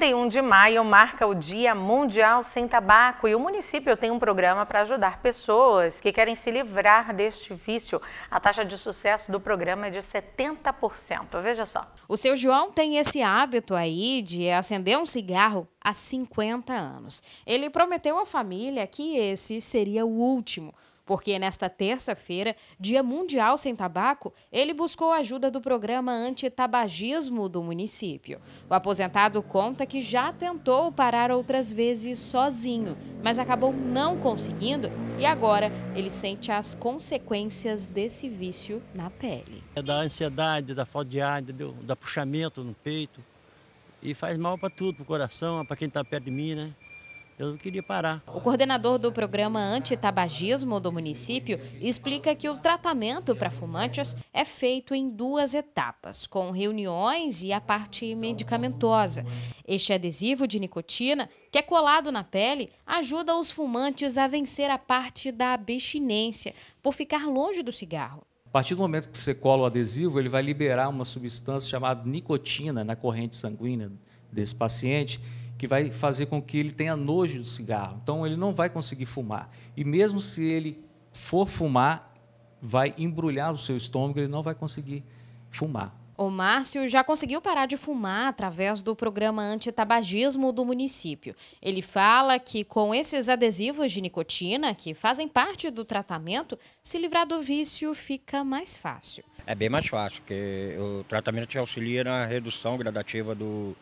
31 de maio marca o Dia Mundial Sem Tabaco e o município tem um programa para ajudar pessoas que querem se livrar deste vício. A taxa de sucesso do programa é de 70%. Veja só. O seu João tem esse hábito aí de acender um cigarro há 50 anos. Ele prometeu à família que esse seria o último porque nesta terça-feira, Dia Mundial Sem Tabaco, ele buscou a ajuda do programa antitabagismo do município. O aposentado conta que já tentou parar outras vezes sozinho, mas acabou não conseguindo e agora ele sente as consequências desse vício na pele. É da ansiedade, da falta de ar, da puxamento no peito e faz mal para tudo, para o coração, para quem está perto de mim, né? Eu queria parar. O coordenador do programa antitabagismo do município explica que o tratamento para fumantes é feito em duas etapas, com reuniões e a parte medicamentosa. Este adesivo de nicotina, que é colado na pele, ajuda os fumantes a vencer a parte da abstinência, por ficar longe do cigarro. A partir do momento que você cola o adesivo, ele vai liberar uma substância chamada nicotina na corrente sanguínea desse paciente, que vai fazer com que ele tenha nojo do cigarro. Então, ele não vai conseguir fumar. E mesmo se ele for fumar, vai embrulhar o seu estômago, ele não vai conseguir fumar. O Márcio já conseguiu parar de fumar através do programa antitabagismo do município. Ele fala que com esses adesivos de nicotina, que fazem parte do tratamento, se livrar do vício fica mais fácil. É bem mais fácil, porque o tratamento te auxilia na redução gradativa do,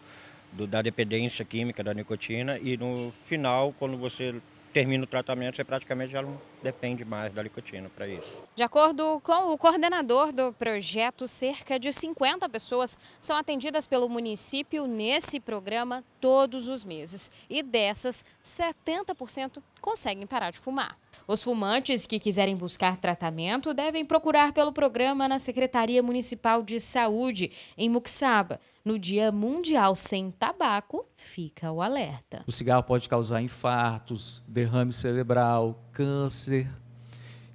do, da dependência química da nicotina e no final, quando você termina o tratamento, você praticamente já não depende mais da nicotina para isso. De acordo com o coordenador do projeto, cerca de 50 pessoas são atendidas pelo município nesse programa todos os meses. E dessas, 70% conseguem parar de fumar. Os fumantes que quiserem buscar tratamento devem procurar pelo programa na Secretaria Municipal de Saúde, em Muxaba. No Dia Mundial Sem Tabaco, fica o alerta. O cigarro pode causar infartos, derrame cerebral, câncer.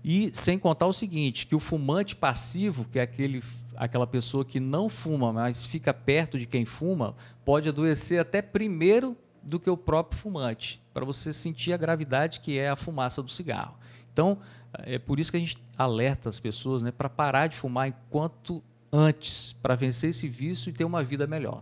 E sem contar o seguinte, que o fumante passivo, que é aquele, aquela pessoa que não fuma, mas fica perto de quem fuma, pode adoecer até primeiro do que o próprio fumante, para você sentir a gravidade que é a fumaça do cigarro. Então, é por isso que a gente alerta as pessoas né, para parar de fumar enquanto antes, para vencer esse vício e ter uma vida melhor.